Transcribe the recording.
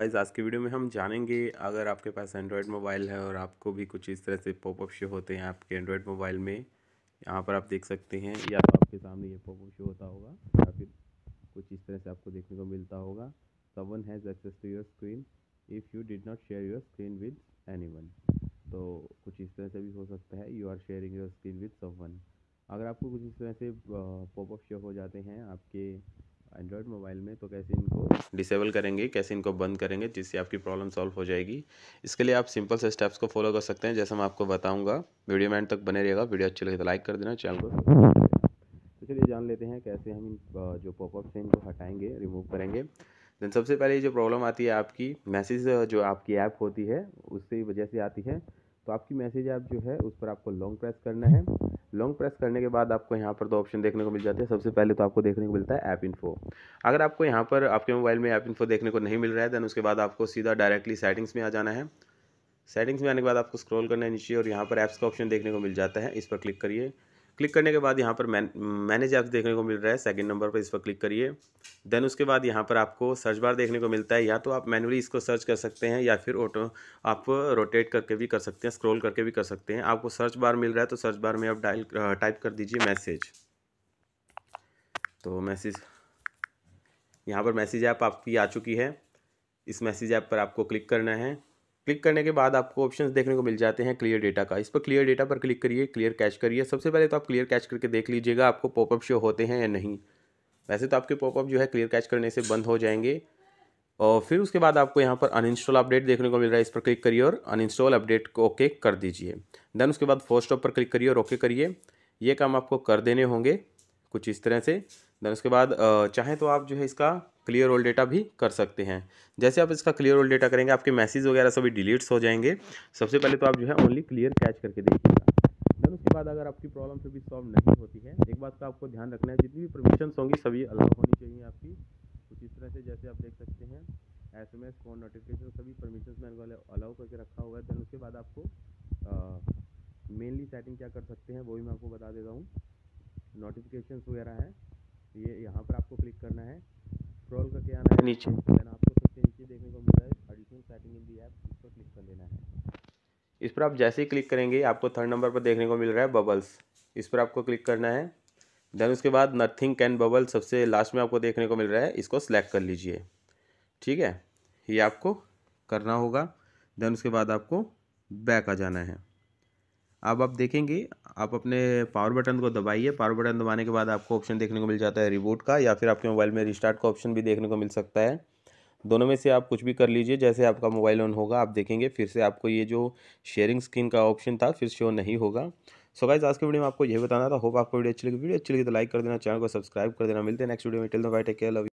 Guys, आज की video में हम जानेंगे, अगर आपके पास एंड्रॉयड मोबाइल है और आपको भी कुछ इस तरह से पॉपअप शो होते हैं आपके एंड्रॉयड मोबाइल में, यहाँ पर आप देख सकते हैं, या तो आपके सामने ये पॉपअप शो होता होगा, या फिर कुछ इस तरह से आपको देखने को मिलता होगा। Someone has access to your screen if you did not share your screen with any तो कुछ इस तरह से भी हो सकता है you are sharing your screen with someone अगर आपको कुछ इस तरह से पॉपअप शो हो जाते हैं, आपके एंड्रॉयड मोबाइल में तो कैसे इनको डिसेबल करेंगे, कैसे इनको बंद करेंगे, जिससे आपकी प्रॉब्लम सॉल्व हो जाएगी। इसके लिए आप सिंपल से स्टेप्स को फॉलो कर सकते हैं, जैसे मैं आपको बताऊँगा। वीडियो में एंड तक बने रहेगा वीडियो अच्छी लगे तो लाइक कर देना चैनल को तो चलिए जान लेते हैं कैसे हम जो पॉपअप हैं, इनको हटाएँगे रिमूव करेंगे। देन सबसे पहले जो प्रॉब्लम आती है आपकी मैसेज जो आपकी ऐप होती है, उससे वजह से आती है। तो आपकी मैसेज ऐप जो है, उस पर आपको लॉन्ग प्रेस करना है। लॉन्ग प्रेस करने के बाद आपको यहाँ पर दो ऑप्शन देखने को मिल जाते हैं। सबसे पहले तो आपको देखने को मिलता है ऐप इन्फो अगर आपको यहाँ पर आपके मोबाइल में ऐप इन्फो देखने को नहीं मिल रहा है देन उसके बाद आपको सीधा डायरेक्टली सेटिंग्स में आ जाना है। सेटिंग्स में आने के बाद आपको स्क्रॉल करना है नीचे और यहाँ पर ऐप्स का ऑप्शन देखने को मिल जाता है। इस पर क्लिक करिए। क्लिक करने के बाद यहाँ पर मैन, मैनेज ऐप्स देखने को मिल रहा है सेकंड नंबर पर इस पर क्लिक करिए। देन उसके बाद यहाँ पर आपको सर्च बार देखने को मिलता है, या तो आप मैनुअली इसको सर्च कर सकते हैं, या फिर ऑटो आप रोटेट करके भी कर सकते हैं स्क्रॉल करके भी कर सकते हैं। आपको सर्च बार मिल रहा है तो सर्च बार में आप डायल टाइप कर दीजिए मैसेज तो मैसेज यहाँ पर मैसेज ऐप आपकी आ चुकी है। इस मैसेज ऐप पर आपको क्लिक करना है। क्लिक करने के बाद आपको ऑप्शंस देखने को मिल जाते हैं क्लियर डेटा का। इस पर क्लियर डेटा पर क्लिक करिए क्लियर कैच करिए। सबसे पहले तो आप क्लियर कैच करके देख लीजिएगा आपको पॉपअप शो होते हैं या नहीं। वैसे तो आपके पॉपअप जो है क्लियर कैच करने से बंद हो जाएँगे। और फिर उसके बाद आपको यहाँ पर अनइंस्टॉल अपडेट देखने को मिल रहा है, इस पर क्लिक करिए और अनइंस्टॉल अपडेट को ओके कर दीजिए। देन उसके बाद फोर स्टॉप पर क्लिक करिए और ओके करिए। ये काम आपको कर देने होंगे कुछ इस तरह से। देन उसके बाद चाहें तो आप जो है इसका क्लियर ओल्ड डेटा भी कर सकते हैं। जैसे आप इसका क्लियर ओल्ड डेटा करेंगे, आपके मैसेज वगैरह सभी डिलीट्स हो जाएँगे। सबसे पहले तो आप जो है ओनली क्लियर कैच करके देखिएगा। देन उसके बाद अगर आपकी प्रॉब्लम फिर भी सॉल्व नहीं होती है, एक बात का आपको ध्यान रखना है, जितनी भी परमिशन होंगी सभी अलाउ होनी चाहिए आपकी। कुछ इस तरह से जैसे आप देख सकते हैं S M S phone notification सभी परमिशन मैंने अलाउ करके रखा हुआ है, देन उसके बाद आपको मेनली सेटिंग क्या कर सकते हैं, वो भी मैं आपको बता देता हूँ। नोटिफिकेशन वगैरह है। ये यहाँ पर आपको क्लिक करना है। स्क्रॉल करके आना है। नीचे। देन आपको सबसे नीचे देखने को मिल रहा है। Additional setting in the app इस पर क्लिक कर लेना है। इस पर आप जैसे ही क्लिक करेंगे आपको थर्ड नंबर पर देखने को मिल रहा है बबल्स इस पर आपको क्लिक करना है। देन उसके बाद नथिंग कैन बबल सबसे लास्ट में आपको देखने को मिल रहा है। इसको सिलेक्ट कर लीजिए। ठीक है? ये आपको करना होगा। देन उसके बाद आपको बैक आ जाना है। अब आप देखेंगे, आप अपने पावर बटन को दबाइए। पावर बटन दबाने के बाद आपको ऑप्शन देखने को मिल जाता है रिबूट का या फिर आपके मोबाइल में रिस्टार्ट का ऑप्शन भी देखने को मिल सकता है। दोनों में से आप कुछ भी कर लीजिए, जैसे आपका मोबाइल ऑन होगा, आप देखेंगे, फिर से आपको ये जो शेयरिंग स्क्रीन का ऑप्शन था, फिर शो नहीं होगा। सो गाइज़ आज की वीडियो में आपको यही बताना था। होप आपको वीडियो अच्छी लगी। वीडियो अच्छी लगी तो लाइक कर देना चैनल को सब्सक्राइब कर देना। मिलते हैं नेक्स्ट वीडियो में। Till the bye take care love